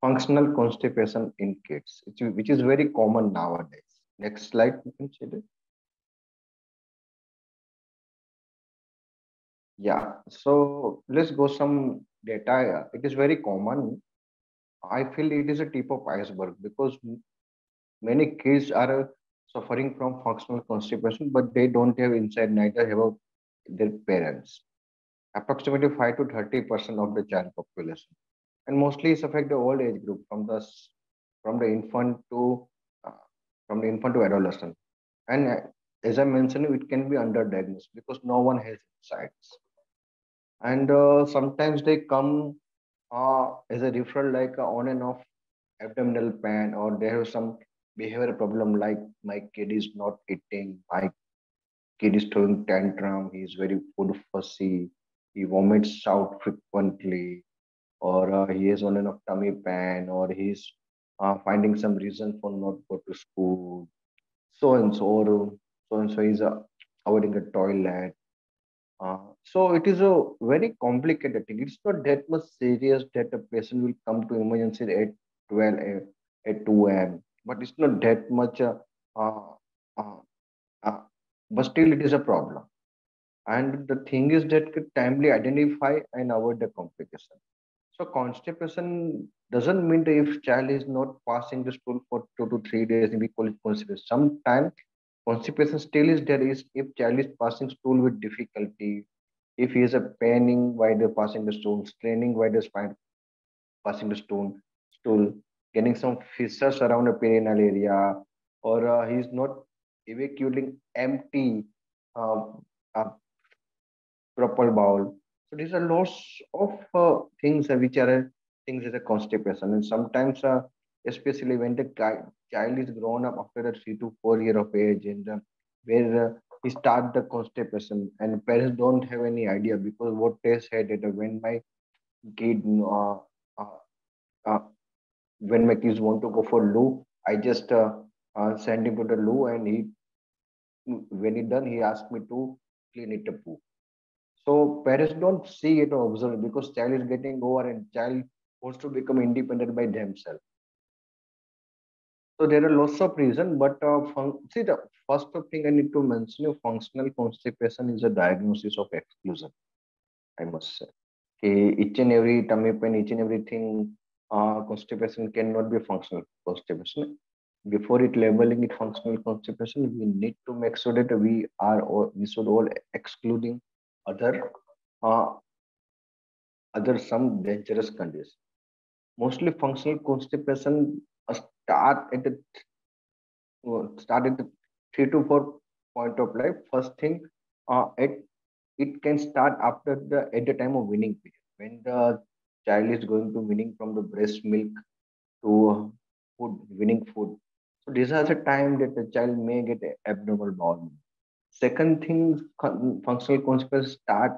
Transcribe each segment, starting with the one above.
functional constipation in kids, which is very common nowadays. Next slide, you can see it. Yeah, so let's go some data. It is very common. I feel it is a tip of iceberg because many kids are suffering from functional constipation, but they don't have inside, neither have their parents. Approximately 5 to 30% of the child population. And mostly it's affect the old age group from the from the infant to uh, from the infant to adolescent. And uh, as I mentioned, it can be underdiagnosed because no one has insights. And uh, sometimes they come uh, as a referral like on and off abdominal pain or they have some behavior problem like my kid is not eating, my kid is throwing tantrum, he is very food fussy, he vomits out frequently, or uh, he has on off tummy pain, or he's uh, finding some reason for not go to school, so and so, or so and so is uh, avoiding the toilet. Uh, so it is a very complicated thing. It's not that much serious that a patient will come to emergency at 12 at 2 a.m but it's not that much. Uh, uh, uh, uh, but still, it is a problem. And the thing is that timely identify and avoid the complication. So constipation doesn't mean if child is not passing the stool for two to three days, we call it constipation. Sometimes constipation still is there is if child is passing stool with difficulty, if he is a paining while they're passing the stool, straining while they're passing the stool, stool, getting some fissures around the perineal area, or uh, he's not evacuating empty uh, uh, proper bowel. So these are lots of uh, things which are things as a constipation, and sometimes, uh, especially when the child is grown up after three to four year of age, and uh, where he start the constipation, and parents don't have any idea because what they said that when my kid when my kids want to go for loo, I just uh, uh, send him to the loo, and he, when he done, he asked me to clean it up. So parents don't see it or observe it because child is getting over and child wants to become independent by themselves. So there are lots of reasons, but uh, see the first thing I need to mention: functional constipation is a diagnosis of exclusion. I must say, each and every tummy pain, each and everything uh, constipation cannot be functional constipation. Before it labeling it functional constipation, we need to make sure that we are or we should all excluding other uh, other some dangerous conditions. Mostly functional constipation start at the start at the three to four point of life. First thing, uh, it it can start after the at the time of weaning period when the child is going to weaning from the breast milk to food, weaning food. So these are the time that the child may get abnormal bowel. Second thing, functional consequences start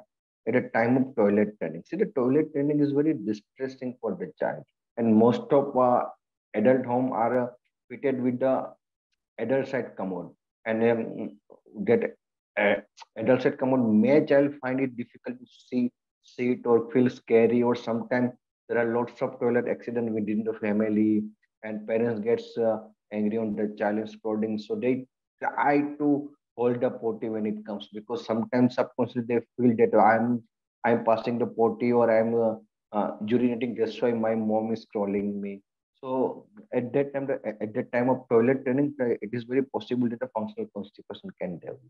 at a time of toilet training. See, the toilet training is very distressing for the child. And most of uh, adult home are uh, fitted with the adult side commode. And um, that uh, adult side commode may child find it difficult to see see it or feel scary or sometimes there are lots of toilet accident within the family and parents gets uh, angry on the child exploding so they try to hold the potty when it comes because sometimes subconsciously they feel that i'm i'm passing the potty or i'm uh, uh, urinating. That's why my mom is scrolling me. So at that time at that time of toilet training it is very possible that a functional constipation can develop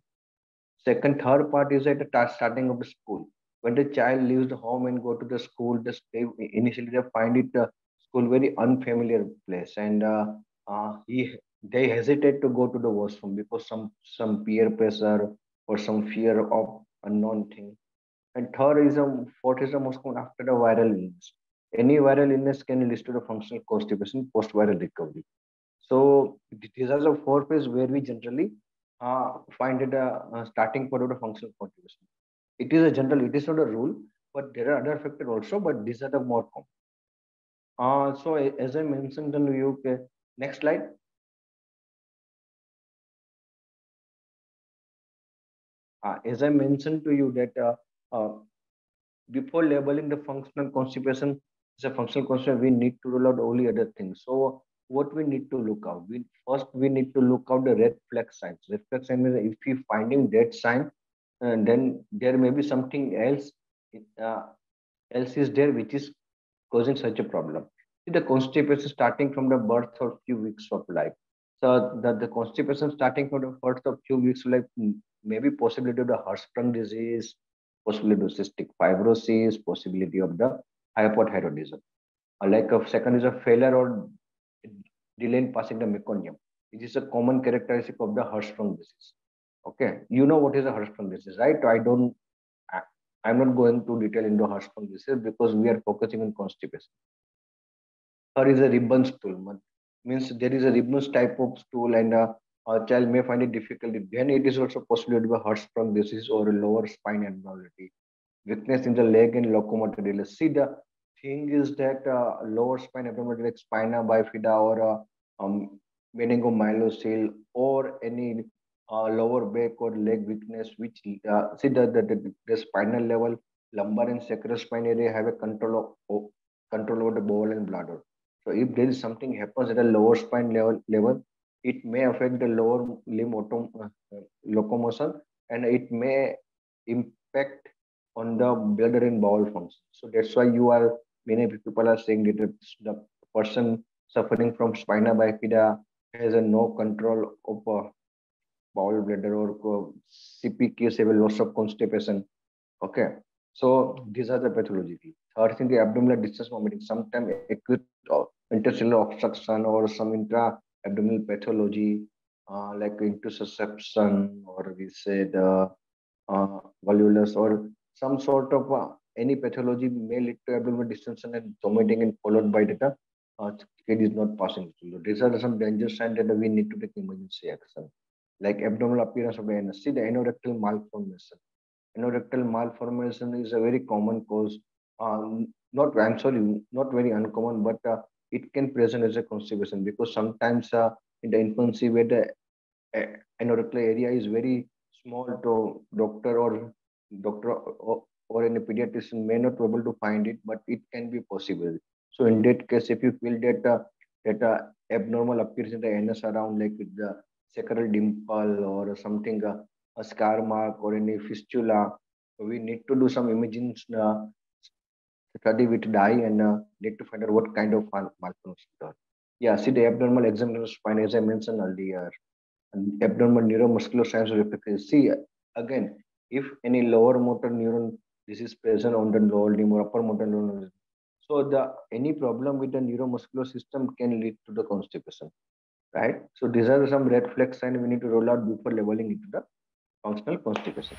second third part is at the starting of the school. When the child leaves the home and go to the school, the, they initially they find it uh, school very unfamiliar place, and uh, uh, he they hesitate to go to the washroom because some some peer pressure or some fear of unknown thing. And third is a fourth is the most common after the viral illness. Any viral illness can lead to the functional constipation post viral recovery. So these are the four phases where we generally uh, find it a, a starting point of the functional constipation it is a general, it is not a rule, but there are other factors also, but these are the more common. Uh, so as I mentioned in you, okay, next slide. As I mentioned to you that uh, uh, before labeling the functional constipation, as a functional constipation, we need to rule out only other things. So what we need to look out? We first we need to look out the red flag signs. Red flag sign means if we finding that sign, uh, then there may be something else uh, else is there which is causing such a problem. See, the constipation starting from the birth or few weeks of life. So the, the constipation starting from the first of few weeks like maybe possibility of the Hirschsprung disease, possibility of cystic fibrosis, possibility of the hypothyroidism. Uh, like a second is a failure or delay in passing the meconium. It is a common characteristic of the Hirschsprung disease. Okay, you know what is a Hirschsprung disease, right? I don't, I, I'm not going to detail into Hirschsprung disease because we are focusing on constipation. Or is a ribbon stool, means there is a ribbon type of stool and a, a child may find it difficult. Then it is also possible to be Hirschsprung disease or a lower spine abnormality weakness in the leg and locomotor delay. See, the thing is that uh, lower spine abnormality like spina bifida or uh, um, meningomyelocele or any uh, lower back or leg weakness, which uh, see the, the, the, the, spinal level, lumbar and sacral spine area have a control of control over the bowel and bladder. So if there is something happens at a lower spine level, level it may affect the lower limb autom- uh, locomotion and it may impact on the bladder and bowel function. So that's why you are many people are saying that the person suffering from spina bifida has a no control of a bowel bladder or CPK have a loss of constipation. Okay, so these are the pathology. Third thing, the abdominal distension vomiting, sometimes acute intestinal obstruction or some intra-abdominal pathology uh, like intussusception or we say the uh, volvulus or some sort of uh, any pathology may lead to abdominal distension and vomiting and followed by the uh, kid is not passing through. These are some danger signs that we need to take emergency action. Like abdominal appearance of. See the anorectal malformation. Anorectal malformation is a very common cause. Um, not, I'm sorry, not very uncommon, but uh, it can present as a constipation because sometimes uh, in the infancy where the uh, anorectal area is very small to doctor or doctor or, or any pediatrician may not be able to find it, but it can be possible. So in that case, if you feel that uh, that uh, abnormal appears in the anus around, like the sacral dimple or something, uh, a scar mark or any fistula, we need to do some imaging uh, study with dye and uh, need to find out what kind of malformation. Yeah, see the abnormal examination spine, as I mentioned earlier, and abnormal neuromuscular signs of See, again, if any lower motor neuron this is present on the lower limb or upper motor neuron. So the any problem with the neuromuscular system can lead to the constipation, right? So these are some red flag signs we need to roll out before leveling into the functional constipation.